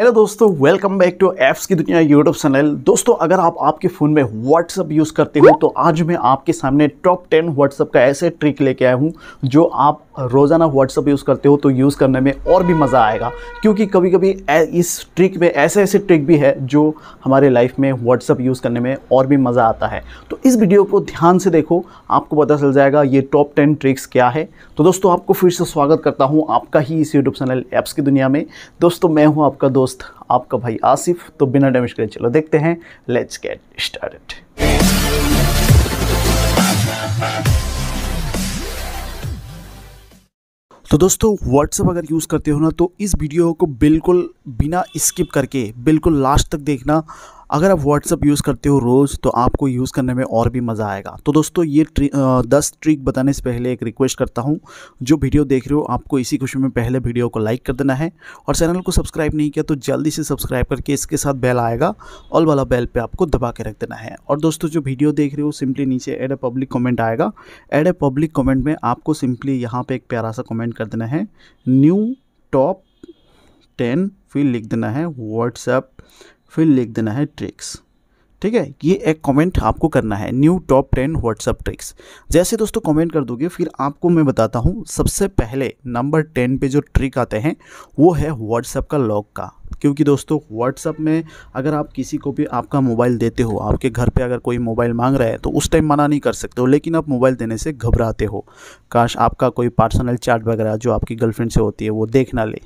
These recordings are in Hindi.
हेलो दोस्तों वेलकम बैक टू एप्स की दुनिया यूट्यूब चैनल दोस्तों, अगर आप आपके फ़ोन में व्हाट्सअप यूज़ करते हो तो आज मैं आपके सामने टॉप टेन व्हाट्सअप का ऐसे ट्रिक लेके आया हूँ, जो आप रोज़ाना व्हाट्सअप यूज़ करते हो तो यूज़ करने में और भी मज़ा आएगा। क्योंकि कभी कभी इस ट्रिक में ऐसे ऐसे ट्रिक भी है, जो हमारे लाइफ में व्हाट्सअप यूज़ करने में और भी मज़ा आता है। तो इस वीडियो को ध्यान से देखो, आपको पता चल जाएगा ये टॉप टेन ट्रिक्स क्या है। तो दोस्तों, आपको फिर से स्वागत करता हूँ आपका ही इस यूट्यूब चैनल ऐप्स की दुनिया में। दोस्तों, मैं हूँ आपका दोस्त आपका भाई आसिफ तो बिना डैमेज करे चलो देखते हैं। लेट्स गेट स्टार्ट तो दोस्तों व्हाट्सएप अगर यूज़ करते हो ना तो इस वीडियो को बिल्कुल बिना स्किप करके, बिल्कुल लास्ट तक देखना। अगर आप व्हाट्सअप यूज़ करते हो रोज़ तो आपको यूज़ करने में और भी मज़ा आएगा। तो दोस्तों ये ट्रि, दस ट्रिक बताने से पहले एक रिक्वेस्ट करता हूँ। जो वीडियो देख रहे हो आपको इसी खुशी में पहले वीडियो को लाइक कर देना है। और चैनल को सब्सक्राइब नहीं किया तो जल्दी से सब्सक्राइब करके इसके साथ बेल आएगा। ऑल वाला बेल पर आपको दबा के रख देना है। और दोस्तों जो वीडियो देख रहे हो सिंपली नीचे एड ए पब्लिक कॉमेंट आएगा। एड ए पब्लिक कॉमेंट में आपको सिंपली यहाँ पर एक प्यारा सा कॉमेंट कर देना है। न्यू टॉप टेन फिर लिख देना है व्हाट्सएप फिर लिख देना है ट्रिक्स ठीक है? ये एक कमेंट आपको करना है new top ten WhatsApp tricks जैसे दोस्तों कमेंट कर दोगे, फिर आपको मैं बताता हूँ, सबसे पहले नंबर टेन पे जो ट्रिक आते हैं, वो है व्हाट्सअप का लॉक का। क्योंकि दोस्तों व्हाट्सअप में अगर आप किसी को भी आपका मोबाइल देते हो, आपके घर पे अगर कोई मोबाइल मांग रहा है तो उस टाइम मना नहीं कर सकते हो, लेकिन आप मोबाइल देने से घबराते हो। काश आपका कोई पर्सनल चैट वगैरह जो आपकी गर्लफ्रेंड से होती है, वो देख ना ले।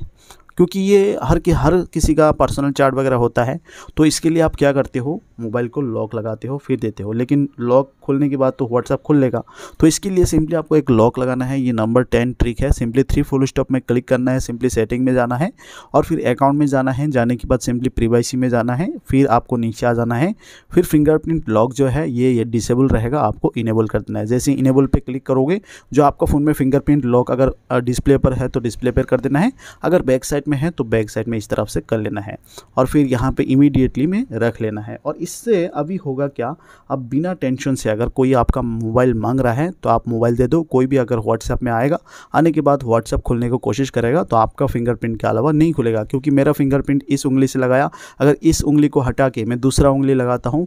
क्योंकि ये हर कि, हर किसी का पर्सनल चार्ट वगैरह होता है तो इसके लिए आप क्या करते हो? मोबाइल को लॉक लगाते हो, फिर देते हो। लेकिन लॉक खोलने के बाद तो व्हाट्सअप खुल लेगा। तो इसके लिए सिंपली आपको एक लॉक लगाना है। ये नंबर टेन ट्रिक है। सिंपली थ्री फुल स्टॉप में क्लिक करना है। सिंपली सेटिंग में जाना है। और फिर अकाउंट में जाना है। जाने के बाद सिंपली प्रीवाइसी में जाना है। फिर आपको नीचे आ जाना है। फिर फिंगरप्रिंट लॉक जो है, ये ये डिसेबल रहेगा। आपको इनेबल कर देना है। जैसे इनेबल पर क्लिक करोगे, जो आपका फ़ोन में फिंगरप्रिंट लॉक अगर डिस्प्ले पर है तो डिस्प्ले पर कर देना है। अगर बैक साइड में है तो बैक साइड में इस तरफ़ से कर लेना है। और फिर यहाँ पे इमीडिएटली में रख लेना है। और इससे अभी होगा क्या? अब बिना टेंशन से अगर कोई आपका मोबाइल मांग रहा है तो आप मोबाइल दे दो। कोई भी अगर व्हाट्सएप में आएगा, आने के बाद व्हाट्सएप खोलने की कोशिश करेगा तो आपका फिंगरप्रिंट के अलावा नहीं खुलेगा। क्योंकि मेरा फिंगरप्रिंट इस उंगली से लगाया। अगर इस उंगली को हटा के मैं दूसरा उंगली लगाता हूँ,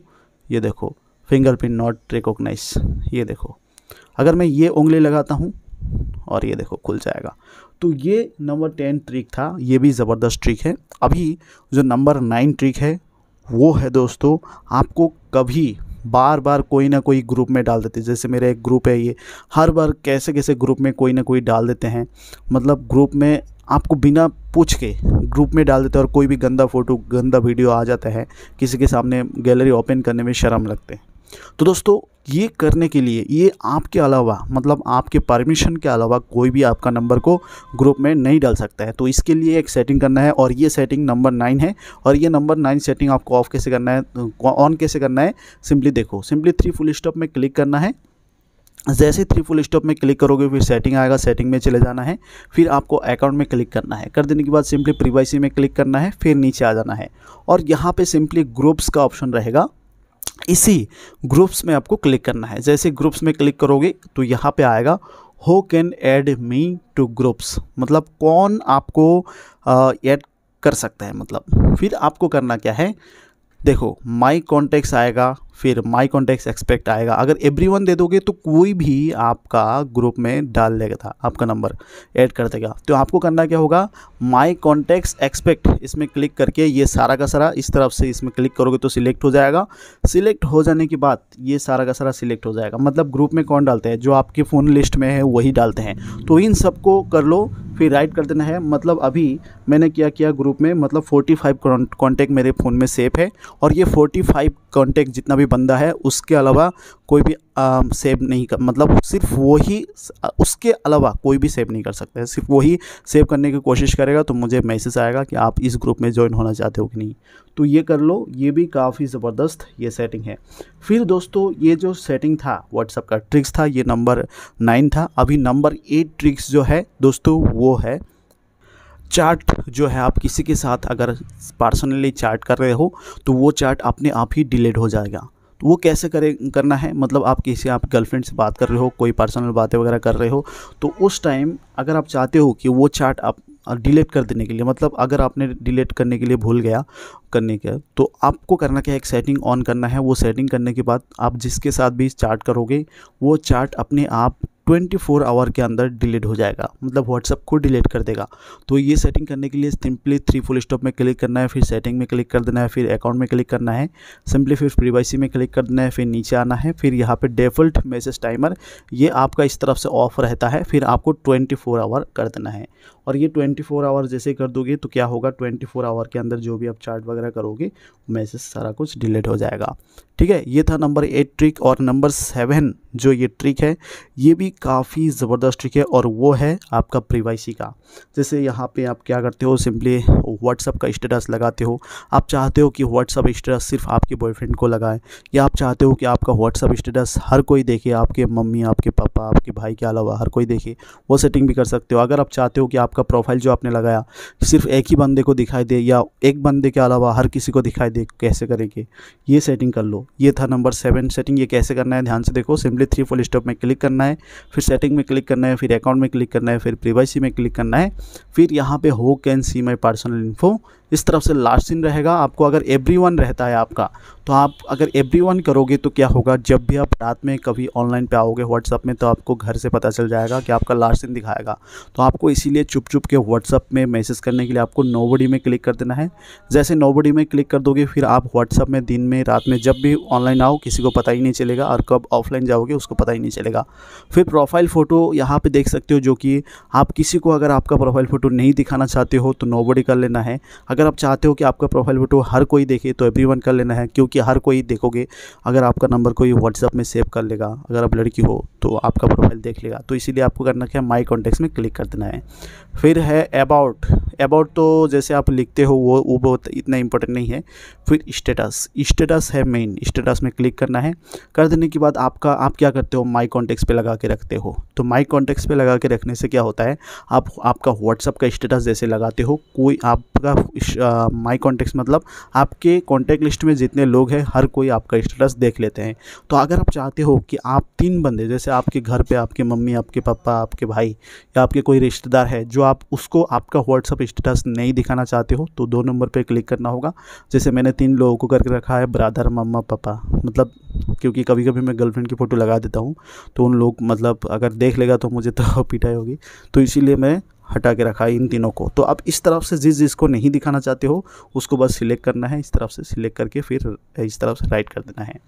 ये देखो फिंगरप्रिंट नॉट रिकोगनाइज ये देखो। अगर मैं ये उंगली लगाता हूँ और ये देखो, खुल जाएगा। तो ये नंबर टेन ट्रिक था, ये भी ज़बरदस्त ट्रिक है। अभी जो नंबर नाइन ट्रिक है, वो है दोस्तों, आपको कभी बार बार कोई ना कोई ग्रुप में डाल देते जैसे मेरा एक ग्रुप है ये, हर बार कैसे कैसे ग्रुप में कोई ना कोई डाल देते हैं। मतलब ग्रुप में आपको बिना पूछ के ग्रुप में डाल देते हैं और कोई भी गंदा फ़ोटो, गंदा वीडियो आ जाता है, किसी के सामने गैलरी ओपन करने में शर्म लगते हैं। तो दोस्तों, ये करने के लिए, ये आपके अलावा मतलब आपके परमिशन के अलावा कोई भी आपका नंबर को ग्रुप में नहीं डाल सकता है। तो इसके लिए एक सेटिंग करना है और ये सेटिंग नंबर नाइन है और ये नंबर नाइन सेटिंग आपको ऑफ़ कैसे करना है ऑन कैसे करना है सिंपली देखो। सिंपली थ्री फुल स्टॉप में क्लिक करना है। जैसे थ्री फुल स्टॉप में क्लिक करोगे, फिर सेटिंग आएगा सेटिंग में चले जाना है। फिर आपको अकाउंट में क्लिक करना है। कर देने के बाद सिंपली प्रीवाइसी में क्लिक करना है, फिर नीचे आ जाना है। और यहाँ पे सिंपली ग्रुप्स का ऑप्शन रहेगा। इसी ग्रुप्स में आपको क्लिक करना है। जैसे ग्रुप्स में क्लिक करोगे तो यहाँ पे आएगा who can add me to groups मतलब कौन आपको ऐड कर सकता है मतलब। फिर आपको करना क्या है देखो माई कॉन्टेक्ट आएगा, फिर माई कॉन्टेक्स एक्सपेक्ट आएगा। अगर एवरीवन दे दोगे तो कोई भी आपका ग्रुप में डाल देगा था, आपका नंबर ऐड कर देगा। तो आपको करना क्या होगा? माई कॉन्टेक्स एक्सपेक्ट इसमें क्लिक करके ये सारा का सारा इस तरफ़ से इसमें क्लिक करोगे तो सिलेक्ट हो जाएगा। सिलेक्ट हो जाने के बाद ये सारा का सारा सिलेक्ट हो जाएगा। मतलब ग्रुप में कौन डालते हैं? जो आपके फ़ोन लिस्ट में है, वही डालते हैं। तो इन सबको कर लो फिर राइट कर देना है। मतलब अभी मैंने क्या किया ग्रुप में मतलब 45 फाइव कॉन्टैक्ट मेरे फ़ोन में सेफ़ है। और ये 45 फाइव कॉन्टैक्ट जितना भी बंदा है, उसके अलावा कोई भी सेव नहीं कर मतलब सिर्फ़ वही उसके अलावा कोई भी सेव नहीं कर सकता है। सिर्फ़ वही सेव करने की कोशिश करेगा तो मुझे मैसेज आएगा कि आप इस ग्रुप में ज्वाइन होना चाहते हो कि नहीं। तो ये कर लो, ये भी काफ़ी ज़बरदस्त ये सेटिंग है। फिर दोस्तों, ये जो सेटिंग था व्हाट्सअप का ट्रिक्स था, ये नंबर नाइन था। अभी नंबर एट ट्रिक्स जो है, दोस्तों, वो है चार्ट जो है, आप किसी के साथ अगर पर्सनली चार्ट कर रहे हो तो वो चार्ट अपने आप ही डिलीट हो जाएगा। तो वो कैसे करे, करना है? मतलब आप किसी, आप गर्लफ्रेंड से बात कर रहे हो, कोई पर्सनल बातें वगैरह कर रहे हो तो उस टाइम अगर आप चाहते हो कि वो चार्ट आप डिलीट कर देने के लिए मतलब अगर आपने डिलीट करने के लिए भूल गया, करने के तो आपको करना क्या है? एक सेटिंग ऑन करना है। वो सेटिंग करने के बाद आप जिसके साथ भी चार्ट करोगे, वो चार्ट अपने आप ट्वेंटी फोर आवर के अंदर डिलीट हो जाएगा। मतलब व्हाट्सअप को डिलीट कर देगा। तो ये सेटिंग करने के लिए सिंपली थ्री फुल स्टॉप में क्लिक करना है, फिर सेटिंग में क्लिक कर देना है, फिर अकाउंट में क्लिक करना है सिंपली फिर प्रीवाइसी में क्लिक कर देना है, फिर नीचे आना है, फिर यहाँ पर डिफ़ॉल्ट मैसेज टाइमर ये आपका इस तरफ़ से ऑफ़ रहता है, फिर आपको ट्वेंटी आवर कर देना है। और ये ट्वेंटी आवर जैसे कर दोगे तो क्या होगा? ट्वेंटी आवर के अंदर जो भी आप चार्ट वगैरह करोगे मैसेज सारा कुछ डिलीट हो जाएगा। ठीक है, ये था नंबर एट ट्रिक और नंबर सेवन जो ये ट्रिक है, ये भी काफ़ी ज़बरदस्त ट्रिक है और वो है आपका प्रिवाइसी का। जैसे यहाँ पे आप क्या करते हो सिंपली व्हाट्सअप का स्टेटस लगाते हो। आप चाहते हो कि व्हाट्सअप स्टेटस सिर्फ़ आपके बॉयफ्रेंड को लगाए या आप चाहते हो कि आपका व्हाट्सअप स्टेटस हर कोई देखे, आपके मम्मी, आपके पापा, आपके भाई के अलावा हर कोई देखे, वो सेटिंग भी कर सकते हो। अगर आप चाहते हो कि आपका प्रोफ़ाइल जो आपने लगाया सिर्फ़ एक ही बंदे को दिखाई दे या एक बंदे के अलावा हर किसी को दिखाई दे, कैसे करेंगे? ये सेटिंग कर लो। ये था नंबर सेवन। सेटिंग ये कैसे करना है, ध्यान से देखो। सिंपली थ्री फुल स्टॉप में क्लिक करना है, फिर सेटिंग में क्लिक करना है, फिर अकाउंट में क्लिक करना है, फिर प्रीवाइसी में क्लिक करना है, फिर यहाँ पे who can see my personal info इस तरफ़ से लास्ट सीन रहेगा। आपको अगर एवरी रहता है आपका तो आप अगर एवरी करोगे तो क्या होगा? जब भी आप रात में कभी ऑनलाइन पे आओगे व्हाट्सअप में तो आपको घर से पता चल जाएगा कि आपका लास्ट दिन दिखाएगा। तो आपको इसीलिए चुप चुप के व्हाट्सअप में मैसेज करने के लिए आपको नोबडी में क्लिक कर देना है। जैसे नोबडी में क्लिक कर दोगे, फिर आप व्हाट्सअप में दिन में, रात में जब भी ऑनलाइन आओ, किसी को पता ही नहीं चलेगा और कब ऑफलाइन जाओगे, उसको पता ही नहीं चलेगा। फिर प्रोफ़ाइल फ़ोटो यहाँ पर देख सकते हो जो कि आप किसी को अगर आपका प्रोफ़ाइल फ़ोटो नहीं दिखाना चाहते हो तो नोबडी कर लेना है। अगर आप चाहते हो कि आपका प्रोफ़ाइल फ़ोटो हर कोई देखे तो एवरी कर लेना है, क्योंकि हर कोई देखोगे, अगर आपका नंबर कोई व्हाट्सअप में सेव कर लेगा, अगर आप लड़की हो तो आपका प्रोफ़ाइल देख लेगा। तो इसीलिए आपको करना क्या माई कॉन्टेक्ट में क्लिक कर देना है। फिर है अबाउट अबाउट तो जैसे आप लिखते हो, वो वो बहुत इतना इंपॉर्टेंट नहीं है। फिर स्टेटस स्टेटस है मेन स्टेटस में क्लिक करना है। कर देने के बाद आपका, आप क्या करते हो माई कॉन्टेक्ट पे लगा के रखते हो। तो माई कॉन्टेक्ट पे लगा के रखने से क्या होता है, आप, आपका व्हाट्सअप का स्टेटस जैसे लगाते हो, कोई आपका माई कॉन्टेक्ट मतलब आपके कॉन्टैक्ट लिस्ट में जितने लोग हैं, हर कोई आपका स्टेटस देख लेते हैं। तो अगर आप चाहते हो कि आप तीन बंदे, जैसे आपके घर पे आपके मम्मी, आपके पापा, आपके भाई या आपके कोई रिश्तेदार है, जो आप, उसको आपका व्हाट्सअप स्टेटस नहीं दिखाना चाहते हो तो दो नंबर पर क्लिक करना होगा। जैसे मैंने तीन लोगों को करके रखा है ब्रादर मम्मा पापा मतलब क्योंकि कभी कभी मैं गर्लफ्रेंड की फ़ोटो लगा देता हूँ तो उन लोग मतलब अगर देख लेगा तो मुझे तो पिटाई होगी। तो इसीलिए मैं हटा के रखा है इन तीनों को। तो आप इस तरफ़ से जिस जिसको नहीं दिखाना चाहते हो, उसको बस सिलेक्ट करना है, इस तरफ़ से सिलेक्ट करके फिर इस तरफ़ से राइट कर देना है।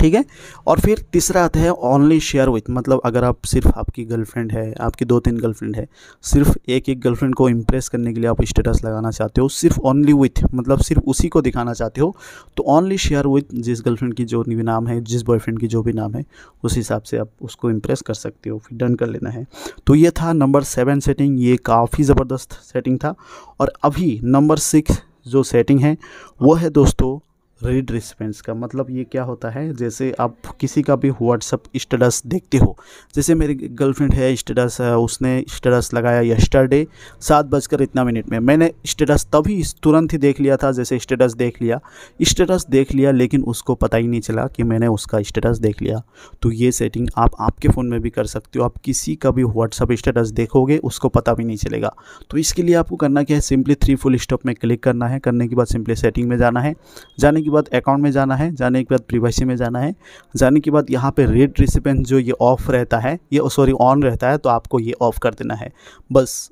ठीक है? और फिर तीसरा आता है ओनली शेयर विथ मतलब अगर आप सिर्फ़ आपकी गर्लफ्रेंड है, आपकी दो तीन गर्लफ्रेंड है, सिर्फ़ एक एक गर्लफ्रेंड को इम्प्रेस करने के लिए आप स्टेटस लगाना चाहते हो, सिर्फ़ ओनली विथ मतलब सिर्फ़ उसी को दिखाना चाहते हो तो ओनली शेयर विथ जिस गर्लफ्रेंड की जो भी नाम है, जिस बॉयफ्रेंड की जो भी नाम है, उस हिसाब से आप उसको इम्प्रेस कर सकते हो, फिर डन कर लेना है। तो ये था नंबर सेवन सेटिंग ये काफ़ी ज़बरदस्त सेटिंग था, और अभी नंबर सिक्स जो सेटिंग है, वो है दोस्तों रीड रिस्पेंस का मतलब ये क्या होता है? जैसे आप किसी का भी व्हाट्सअप स्टेटस देखते हो, जैसे मेरी गर्लफ्रेंड है स्टेटस है उसने स्टेटस लगाया यस्टरडे सात बजकर इतना मिनट में। मैंने स्टेटस तभी तुरंत ही देख लिया था जैसे स्टेटस देख लिया। स्टेटस देख लिया, लेकिन उसको पता ही नहीं चला कि मैंने उसका स्टेटस देख लिया। तो ये सेटिंग आप आपके फ़ोन में भी कर सकते हो। आप किसी का भी व्हाट्सअप स्टेटस देखोगे, उसको पता भी नहीं चलेगा। तो इसके लिए आपको करना क्या है? सिंपली थ्री फुल स्टॉप में क्लिक करना है। करने के बाद सिंपली सेटिंग में जाना है। जाने के के बाद अकाउंट में जाना है, जाने के बाद प्रीवाइसी में जाना है, जाने के बाद यहाँ पे रेड रिसिपेंट जो ये ऑफ़ रहता है, ये सॉरी ऑन रहता है तो आपको ये ऑफ़ कर देना है। बस,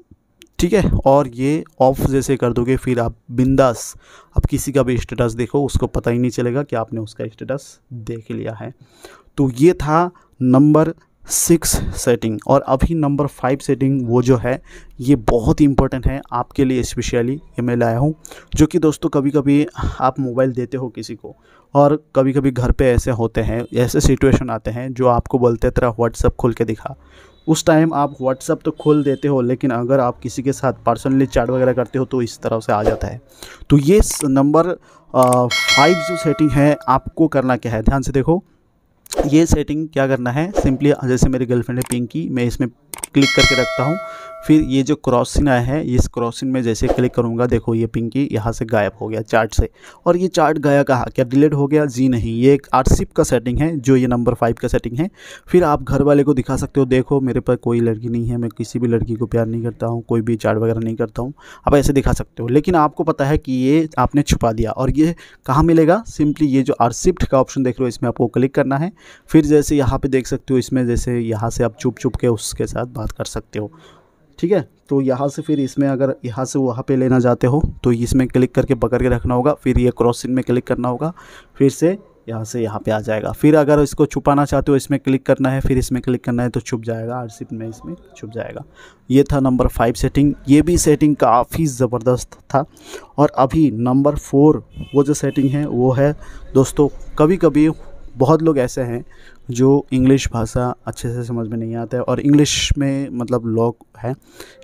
ठीक है? और ये ऑफ़ जैसे कर दोगे, फिर आप बिंदास अब किसी का भी स्टेटस देखो, उसको पता ही नहीं चलेगा कि आपने उसका स्टेटस देख लिया है। तो ये था नंबर सिक्स सेटिंग और अभी नंबर फाइव सेटिंग वो जो है, ये बहुत ही इंपॉर्टेंट है आपके लिए स्पेशली ये मैं लाया हूँ। जो कि दोस्तों कभी कभी आप मोबाइल देते हो किसी को और कभी कभी घर पे ऐसे होते हैं, ऐसे सिचुएशन आते हैं जो आपको बोलते तरह व्हाट्सअप खोल के दिखा। उस टाइम आप व्हाट्सअप तो खोल देते हो, लेकिन अगर आप किसी के साथ पर्सनली चैट वगैरह करते हो तो इस तरह से आ जाता है। तो ये नंबर फाइव जो सेटिंग है, आपको करना क्या है? ध्यान से देखो। ये सेटिंग क्या करना है? सिंपली जैसे मेरी गर्लफ्रेंड है पिंकी मैं इसमें क्लिक करके रखता हूँ। फिर ये जो क्रॉसिन आया है, इस क्रॉसिन में जैसे क्लिक करूँगा, देखो ये पिंकी यहाँ से गायब हो गया चार्ट से। और ये चार्ट गया कहा? क्या डिलीट हो गया? जी नहीं, ये एक आरसिप का सेटिंग है, जो ये नंबर फाइव का सेटिंग है। फिर आप घर वाले को दिखा सकते हो, देखो मेरे पास कोई लड़की नहीं है, मैं किसी भी लड़की को प्यार नहीं करता हूँ, कोई भी चार्ट वगैरह नहीं करता हूँ। आप ऐसे दिखा सकते हो, लेकिन आपको पता है कि ये आपने छुपा दिया। और ये कहाँ मिलेगा? सिंपली ये जो आरसिप्ट का ऑप्शन देख रहे हो, इसमें आपको क्लिक करना है। फिर जैसे यहाँ पर देख सकते हो, इसमें जैसे यहाँ से आप चुप चुप के उसके साथ बात कर सकते हो। ठीक है? तो यहाँ से फिर इसमें अगर यहाँ से वहाँ पे लेना चाहते हो तो इसमें क्लिक करके पकड़ के रखना होगा, फिर ये क्रॉसिंग में क्लिक करना होगा, फिर से यहाँ से यहाँ पे आ जाएगा। फिर अगर इसको छुपाना चाहते हो, इसमें क्लिक करना है, फिर इसमें क्लिक करना है तो छुप जाएगा आरसिप में इसमें छुप जाएगा। ये था नंबर फाइव सेटिंग ये भी सेटिंग काफ़ी ज़बरदस्त था। और अभी नंबर फोर वो जो सेटिंग है, वो है, दोस्तों कभी कभी बहुत लोग ऐसे हैं जो इंग्लिश भाषा अच्छे से समझ में नहीं आता है और इंग्लिश में मतलब लोग हैं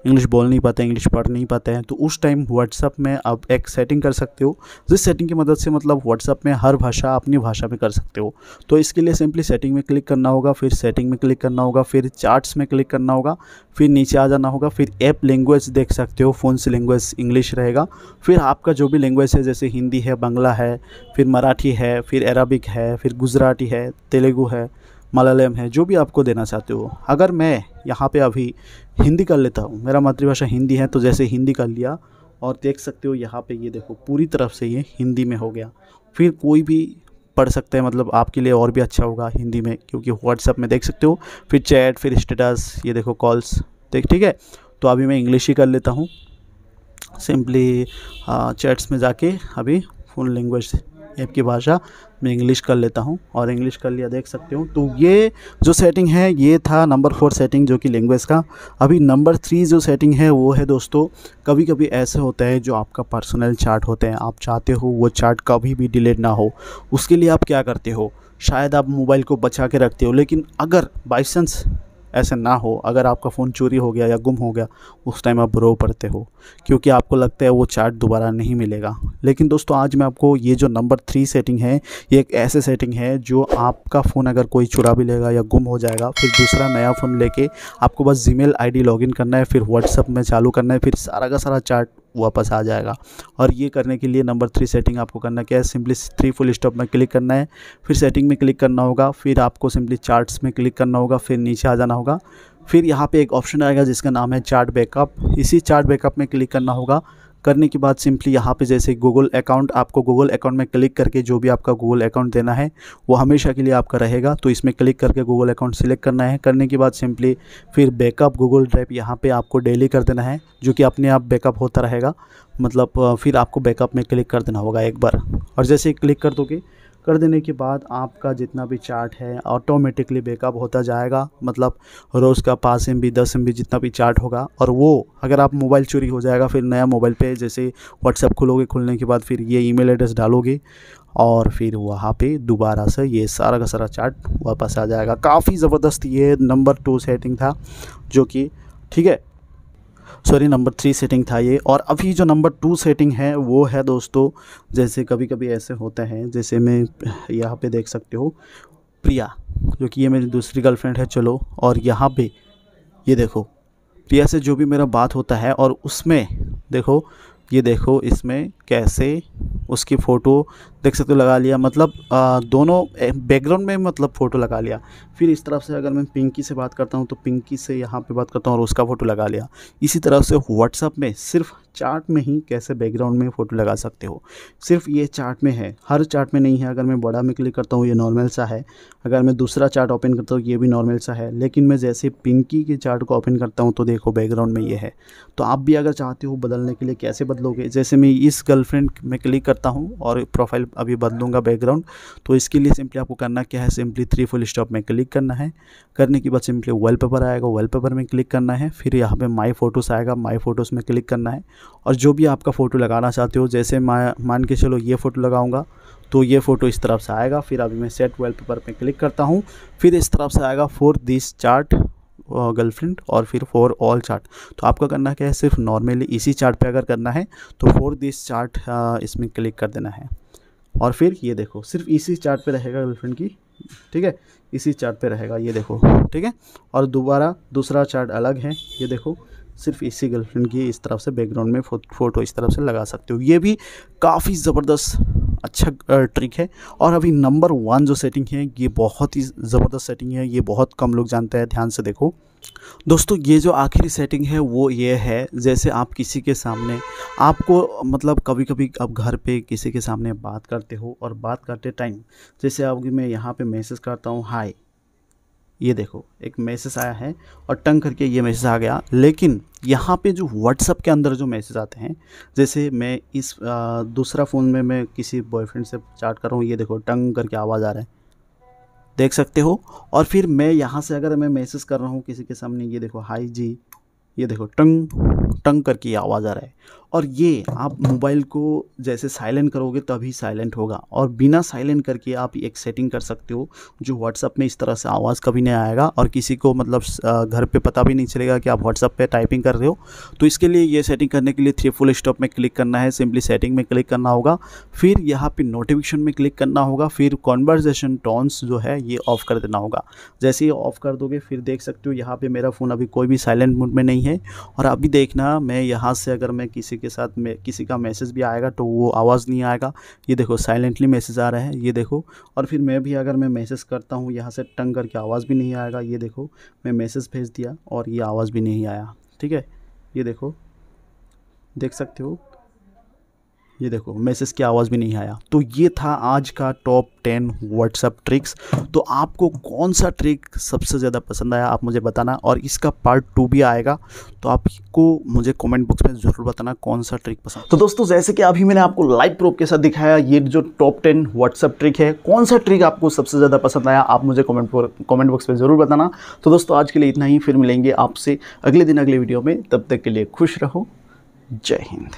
इंग्लिश बोल नहीं पाते इंग्लिश पढ़ नहीं पाते हैं तो उस टाइम व्हाट्सअप में आप एक सेटिंग कर सकते हो, जिस सेटिंग की मदद से मतलब व्हाट्सअप में हर भाषा अपनी भाषा में कर सकते हो। तो इसके लिए सिंपली सेटिंग में क्लिक करना होगा, फिर सेटिंग में क्लिक करना होगा, फिर चार्ट्स में क्लिक करना होगा, फिर नीचे आ जाना होगा, फिर ऐप लैंग्वेज देख सकते हो फ़ोन से लैंग्वेज इंग्लिश रहेगा। फिर आपका जो भी लैंग्वेज है, जैसे हिंदी है, बांग्ला है, फिर मराठी है, फिर अरबिक है, फिर गुजराती है, तेलुगु है मलयालम है, जो भी आपको देना चाहते हो। अगर मैं यहाँ पे अभी हिंदी कर लेता हूँ, मेरा मातृभाषा हिंदी है तो जैसे हिंदी कर लिया और देख सकते हो यहाँ पे ये देखो, पूरी तरफ़ से ये हिंदी में हो गया। फिर कोई भी पढ़ सकते हैं मतलब आपके लिए और भी अच्छा होगा हिंदी में, क्योंकि व्हाट्सअप में देख सकते हो, फिर चैट फिर स्टेटस ये देखो कॉल्स देख, ठीक है? तो अभी मैं इंग्लिश ही कर लेता हूँ। सिंपली चैट्स में जाके अभी फुल लैंग्वेज ऐप की भाषा मैं इंग्लिश कर लेता हूँ और इंग्लिश कर लिया, देख सकते हो। तो ये जो सेटिंग है, ये था नंबर फोर सेटिंग जो कि लैंग्वेज का। अभी नंबर थ्री जो सेटिंग है, वो है दोस्तों कभी कभी ऐसे होता है जो आपका पर्सनल चार्ट होते हैं। आप चाहते हो वो चार्ट कभी भी डिलीट ना हो। उसके लिए आप क्या करते हो? शायद आप मोबाइल को बचा के रखते हो, लेकिन अगर बाई चांस ऐसे ना हो, अगर आपका फ़ोन चोरी हो गया या गुम हो गया, उस टाइम आप रो पड़ते हो, क्योंकि आपको लगता है वो चार्ट दोबारा नहीं मिलेगा। लेकिन दोस्तों, आज मैं आपको ये जो नंबर थ्री सेटिंग है, ये एक ऐसे सेटिंग है जो आपका फ़ोन अगर कोई चुरा भी लेगा या गुम हो जाएगा, फिर दूसरा नया फ़ोन लेके आपको बस जी मेल करना है, फिर व्हाट्सअप में चालू करना है, फिर सारा का सारा चार्ट वापस आ जाएगा। और ये करने के लिए नंबर थ्री सेटिंग आपको करना क्या है? सिंपली थ्री फुल स्टॉप में क्लिक करना है। फिर सेटिंग में क्लिक करना होगा। फिर आपको सिंपली चार्ट्स में क्लिक करना होगा। फिर नीचे आ जाना होगा। फिर यहाँ पे एक ऑप्शन आएगा जिसका नाम है चार्ट बैकअप। इसी चार्ट बैकअप में क्लिक करना होगा। करने के बाद सिंपली यहाँ पे जैसे गूगल अकाउंट आपको गूगल अकाउंट में क्लिक करके जो भी आपका गूगल अकाउंट देना है, वो हमेशा के लिए आपका रहेगा। तो इसमें क्लिक करके गूगल अकाउंट सिलेक्ट करना है। करने के बाद सिंपली फिर बैकअप गूगल ड्राइव यहाँ पर आपको डेली कर देना है, जो कि अपने आप बैकअप होता रहेगा। मतलब फिर आपको बैकअप में क्लिक कर देना होगा एक बार। और जैसे क्लिक कर दोगे कर देने के बाद आपका जितना भी चार्ट है ऑटोमेटिकली बैकअप होता जाएगा। मतलब रोज़ का पाँच एम बी दस एम बी जितना भी चार्ट होगा, और वो अगर आप मोबाइल चोरी हो जाएगा, फिर नया मोबाइल पे जैसे व्हाट्सएप खोलोगे, खुलने के बाद फिर ये ईमेल एड्रेस डालोगे, और फिर वहाँ पे दोबारा से ये सारा का सारा चार्ट वापस आ जाएगा। काफ़ी ज़बरदस्त ये नंबर टू सेटिंग था, जो कि, ठीक है सॉरी नंबर थ्री सेटिंग था ये। और अभी जो नंबर टू सेटिंग है, वो है दोस्तों, जैसे कभी कभी ऐसे होते हैं, जैसे मैं यहाँ पे देख सकते हो, प्रिया, जो कि ये मेरी दूसरी गर्लफ्रेंड है, चलो, और यहाँ पे, ये देखो, प्रिया से जो भी मेरा बात होता है, और उसमें, देखो, ये देखो, इसमें कैसे उसकी फ़ोटो देख सकते हो लगा लिया। मतलब आ, दोनों बैकग्राउंड में मतलब फ़ोटो लगा लिया। फिर इस तरफ़ से अगर मैं पिंकी से बात करता हूँ तो पिंकी से यहाँ पे बात करता हूँ और उसका फ़ोटो लगा लिया। इसी तरह से व्हाट्सअप में सिर्फ़ चार्ट में ही कैसे बैकग्राउंड में फ़ोटो लगा सकते हो। सिर्फ़ ये चार्ट में है। हर चार्ट में नहीं है। अगर मैं बड़ा में क्लिक करता हूँ ये नॉर्मल सा है। अगर मैं दूसरा चार्ट ओपन करता हूँ ये भी नॉर्मल सा है। लेकिन मैं जैसे पिंकी के चार्ट को ओपन करता हूँ तो देखो बैकग्राउंड में ये है। तो आप भी अगर चाहते हो बदलने के लिए कैसे बदलोगे? जैसे मैं इस गर्लफ्रेंड में क्लिक करता हूँ और प्रोफ़ाइल अभी बदलूँगा बैकग्राउंड तो इसके लिए सिंपली आपको करना क्या है? सिंपली थ्री फुल स्टॉप में क्लिक करना है। करने के बाद सिंपली वॉलपेपर आएगा वॉलपेपर में क्लिक करना है। फिर यहाँ पे माई फ़ोटोज़ आएगा माई फ़ोटोज़ में क्लिक करना है। और जो भी आपका फ़ोटो लगाना चाहते हो, जैसे मान के चलो ये फ़ोटो लगाऊँगा तो ये फ़ोटो इस तरफ़ से आएगा। फिर अभी मैं सेट वॉलपेपर पे क्लिक करता हूँ। फिर इस तरफ़ से आएगा फॉर दिस चार्ट गर्लफ्रेंड और फिर फॉर ऑल चार्ट तो आपका करना क्या है, सिर्फ़ नॉर्मली इसी चार्ट पे अगर करना है तो फॉर दिस चार्ट इसमें क्लिक कर देना है। और फिर ये देखो, सिर्फ़ इसी चार्ट पे रहेगा गर्लफ्रेंड की, ठीक है? इसी चार्ट पे रहेगा, ये देखो, ठीक है? और दोबारा दूसरा चार्ट अलग है, ये देखो, सिर्फ़ इसी गर्लफ्रेंड की इस तरफ़ से बैकग्राउंड में फ़ोटो इस तरफ़ से लगा सकते हो। ये भी काफ़ी ज़बरदस्त अच्छा ट्रिक है। और अभी नंबर वन जो सेटिंग है, ये बहुत ही ज़बरदस्त सेटिंग है। ये बहुत कम लोग जानते हैं, ध्यान से देखो। दोस्तों, ये जो आखिरी सेटिंग है, वो ये है, जैसे आप किसी के सामने, आपको मतलब कभी कभी आप घर पे किसी के सामने बात करते हो और बात करते टाइम जैसे अभी मैं यहाँ पे मैसेज करता हूँ हाय ये देखो एक मैसेज आया है और टंग करके ये मैसेज आ गया। लेकिन यहाँ पे जो व्हाट्सअप के अंदर जो मैसेज आते हैं जैसे मैं इस आ, दूसरा फ़ोन में मैं किसी बॉयफ्रेंड से चाट कर रहा हूँ ये देखो टंग करके आवाज़ आ रहा है। देख सकते हो? और फिर मैं यहाँ से अगर मैं मैसेज कर रहा हूँ किसी के सामने ये देखो हाई जी ये देखो टंग टंग करके आवाज़ आ रहा है। और ये आप मोबाइल को जैसे साइलेंट करोगे तभी साइलेंट होगा। और बिना साइलेंट करके आप एक सेटिंग कर सकते हो, जो व्हाट्सअप में इस तरह से आवाज़ कभी नहीं आएगा और किसी को मतलब घर पे पता भी नहीं चलेगा कि आप व्हाट्सअप पे टाइपिंग कर रहे हो। तो इसके लिए ये सेटिंग करने के लिए थ्री फुल स्टॉप में क्लिक करना है। सिंपली सेटिंग में क्लिक करना होगा। फिर यहाँ पर नोटिफिकेशन में क्लिक करना होगा। फिर कॉन्वर्जेशन टोन्स जो है, ये ऑफ़ कर देना होगा। जैसे ही ऑफ़ कर दोगे, फिर देख सकते हो यहाँ पर मेरा फ़ोन अभी कोई भी साइलेंट मोड में नहीं है। और अभी देखना, मैं यहाँ से अगर मैं किसी के साथ में, किसी का मैसेज भी आएगा तो वो आवाज़ नहीं आएगा। ये देखो साइलेंटली मैसेज आ रहा है, ये देखो। और फिर मैं भी अगर मैं मैसेज करता हूँ, यहाँ से टंग करके आवाज़ भी नहीं आएगा, ये देखो, मैं मैसेज भेज दिया और ये आवाज़ भी नहीं आया, ठीक है? ये देखो, देख सकते हो ये देखो, मैसेज की आवाज़ भी नहीं आया। तो ये था आज का टॉप टेन व्हाट्सअप ट्रिक्स तो आपको कौन सा ट्रिक सबसे ज़्यादा पसंद आया, आप मुझे बताना। और इसका पार्ट टू भी आएगा तो आपको मुझे कमेंट बॉक्स में ज़रूर बताना कौन सा ट्रिक पसंद तो दोस्तों, जैसे कि अभी मैंने आपको लाइव प्रूफ के साथ दिखाया, ये जो टॉप टेन व्हाट्सअप ट्रिक है, कौन सा ट्रिक आपको सबसे ज़्यादा पसंद आया, आप मुझे कॉमेंट कॉमेंट बॉक्स में ज़रूर बताना। तो दोस्तों, आज के लिए इतना ही, फिर मिलेंगे आपसे अगले दिन, अगले वीडियो में। तब तक के लिए खुश रहो। जय हिंद।